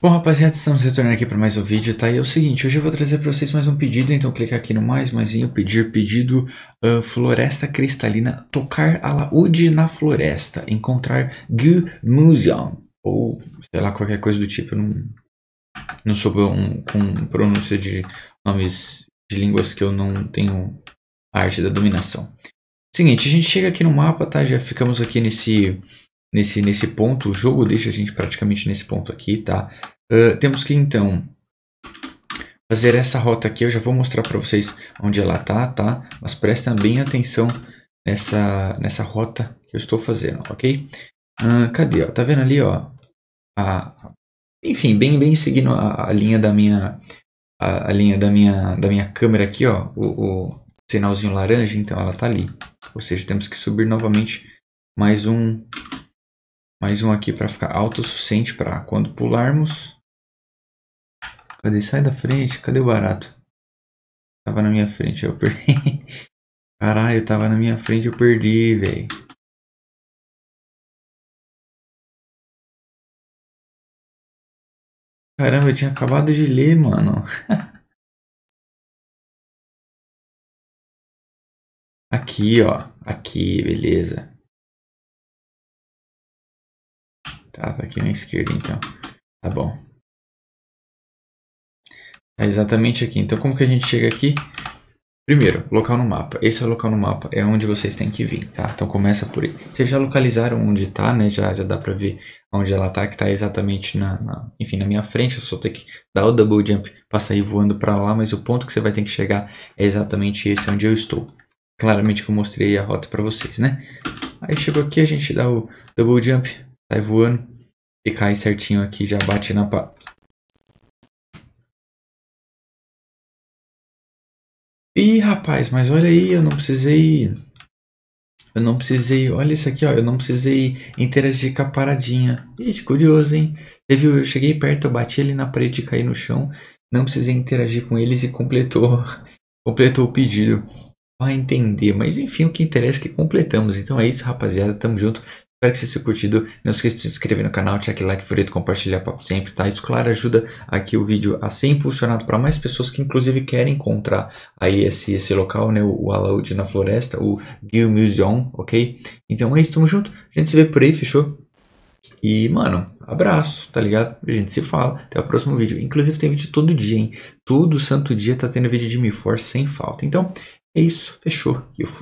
Bom, rapaziada, estamos retornando aqui para mais um vídeo, tá? E é o seguinte, hoje eu vou trazer para vocês mais um pedido, então clica aqui no mais, maisinho, pedir pedido, uh, floresta cristalina, tocar alaúde na floresta, encontrar Gu Museum, ou sei lá, qualquer coisa do tipo, eu não, não sou um, com pronúncia de nomes de línguas que eu não tenho a arte da dominação. Seguinte, a gente chega aqui no mapa, tá? Já ficamos aqui nesse nesse, nesse ponto, o jogo deixa a gente praticamente nesse ponto aqui, tá? Uh, temos que então fazer essa rota aqui, eu já vou mostrar para vocês onde ela tá, tá? Mas prestem bem atenção nessa, nessa rota que eu estou fazendo, ok? Uh, cadê, ó? Tá vendo ali, ó? A, enfim, bem, bem seguindo a, a linha da minha a, a, linha da minha da minha câmera aqui, ó, o, o sinalzinho laranja, então ela tá ali. Ou seja, temos que subir novamente mais um mais um aqui para ficar autossuficiente para quando pularmos. Cadê? Sai da frente. Cadê o barato? Tava na minha frente, eu perdi. Caralho, tava na minha frente, eu perdi, velho. Caramba, eu tinha acabado de ler, mano. Aqui, ó. Aqui, beleza. Tá, tá aqui na esquerda então. Tá bom. É exatamente aqui. Então como que a gente chega aqui? Primeiro, local no mapa. Esse é o local no mapa, é onde vocês têm que vir, tá? Então começa por aí. Vocês já localizaram onde tá, né? Já, já dá pra ver onde ela tá, que tá exatamente na, na, enfim, na minha frente. Eu só tenho que dar o double jump pra sair voando pra lá, mas o ponto que você vai ter que chegar é exatamente esse onde eu estou. Claramente que eu mostrei a rota pra vocês, né? Aí chegou aqui, a gente dá o double jump, sai voando e cai certinho aqui, já bate na pa... Ih, rapaz, mas olha aí, eu não precisei... Eu não precisei... Olha isso aqui, ó. Eu não precisei interagir com a paradinha. Ixi, curioso, hein? Você viu, eu cheguei perto, eu bati ali na parede e caí no chão. Não precisei interagir com eles e completou, completou o pedido. Vai entender. Mas enfim, o que interessa é que completamos. Então é isso, rapaziada. Tamo junto. Espero que vocês tenham curtido. Não esqueça de se inscrever no canal, deixar aquele like favorito, compartilhar papo sempre, tá? Isso, claro, ajuda aqui o vídeo a ser impulsionado para mais pessoas que, inclusive, querem encontrar aí esse, esse local, né? O, o Alaud na floresta, o Gil Museum, ok? Então é isso, tamo junto. A gente se vê por aí, fechou? E, mano, abraço, tá ligado? A gente se fala. Até o próximo vídeo. Inclusive, tem vídeo todo dia, hein? Todo santo dia tá tendo vídeo de Me Force sem falta. Então, é isso. Fechou. E eu fui.